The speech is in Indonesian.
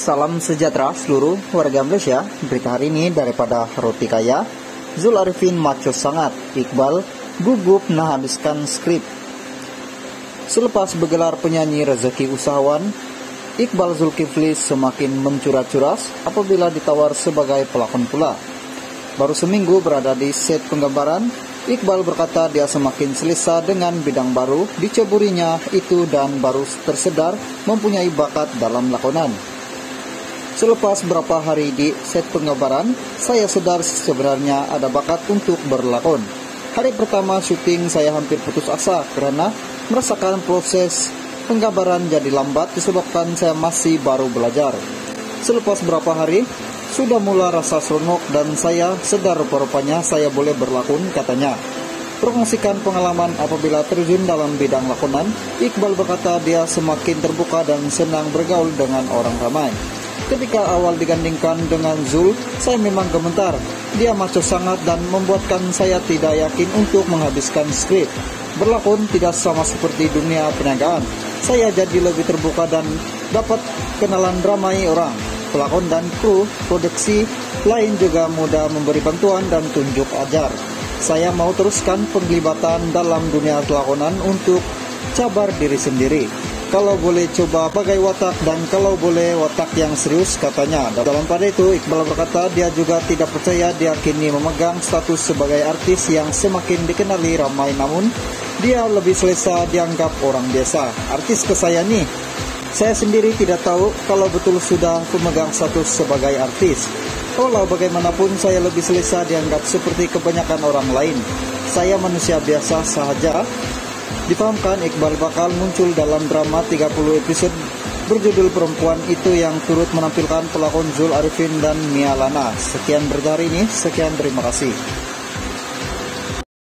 Salam sejahtera seluruh warga Malaysia. Berita hari ini daripada Roti Kaya, Zul Arifin maco sangat, Iqbal gugup menghabiskan skrip. Selepas bergelar penyanyi rezeki usahawan, Iqbal Zulkifli semakin mencuras-curas apabila ditawar sebagai pelakon pula. Baru seminggu berada di set penggambaran, Iqbal berkata dia semakin selesa dengan bidang baru diceburinya itu dan baru tersedar mempunyai bakat dalam lakonan. Selepas beberapa hari di set penggambaran, saya sedar sebenarnya ada bakat untuk berlakon. Hari pertama syuting saya hampir putus asa karena merasakan proses penggambaran jadi lambat disebabkan saya masih baru belajar. Selepas beberapa hari, sudah mula rasa seronok dan saya sedar rupa-rupanya saya boleh berlakon katanya. Promosikan pengalaman apabila terjun dalam bidang lakonan, Iqbal berkata dia semakin terbuka dan senang bergaul dengan orang ramai. Ketika awal digandingkan dengan Zul, saya memang gemetar. Dia maco sangat dan membuatkan saya tidak yakin untuk menghabiskan skrip. Berlakon tidak sama seperti dunia perniagaan. Saya jadi lebih terbuka dan dapat kenalan ramai orang. Pelakon dan kru produksi lain juga mudah memberi bantuan dan tunjuk ajar. Saya mau teruskan penglibatan dalam dunia pelakonan untuk cabar diri sendiri kalau boleh coba pakai watak dan kalau boleh watak yang serius katanya. Dalam pada itu Iqbal berkata dia juga tidak percaya dia kini memegang status sebagai artis yang semakin dikenali ramai namun dia lebih selesa dianggap orang biasa. Artis ke saya sendiri tidak tahu kalau betul sudah pemegang status sebagai artis. Kalau bagaimanapun saya lebih selesa dianggap seperti kebanyakan orang lain. Saya manusia biasa saja Dipahamkan Iqbal bakal muncul dalam drama 30 episode berjudul Perempuan Itu yang turut menampilkan pelakon Zul Arifin dan Mia Lana. Sekian berita ini, sekian terima kasih.